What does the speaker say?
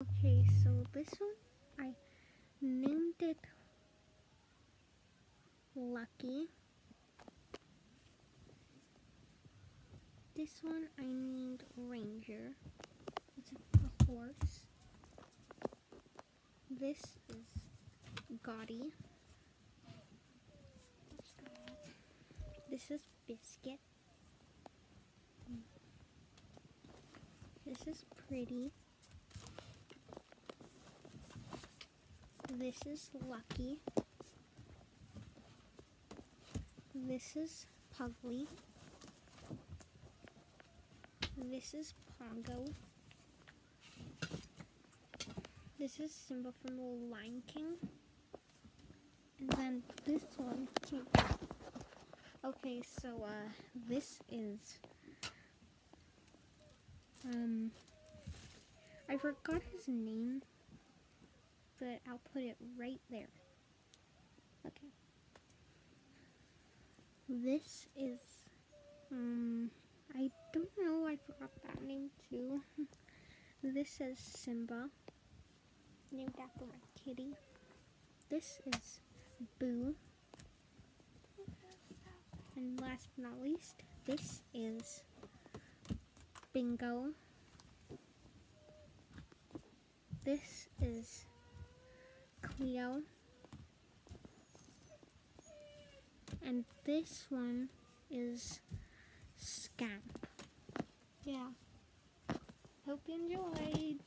Okay, so this one I named it Lucky. This one I named Ranger. It's a horse. This is Gaudy. This is Biscuit. This is Pretty. This is Lucky. This is Pugly. This is Pongo. This is Simba from the Lion King. And then this one too. Okay, so uh this is um I forgot his name, but I'll put it right there. Okay. This is um I don't know, I forgot that name too. this is Simba, named after my kitty. This is Boo. And last but not least, this is Bingo. This is Cleo. And this one is Scamp. Yeah. Hope you enjoyed.